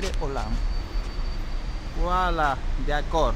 Tere Olam. Voilà, d'accord.